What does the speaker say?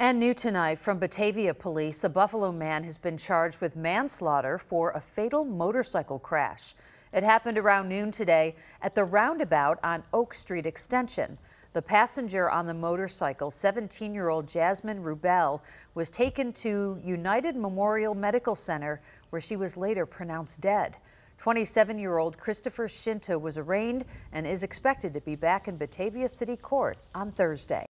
And new tonight from Batavia police, a Buffalo man has been charged with manslaughter for a fatal motorcycle crash. It happened around noon today at the roundabout on Oak Street Extension. The passenger on the motorcycle, 17-year-old Jasmyne Rubel, was taken to United Memorial Medical Center where she was later pronounced dead. 27-year-old Christopher Scinta was arraigned and is expected to be back in Batavia City Court on Thursday.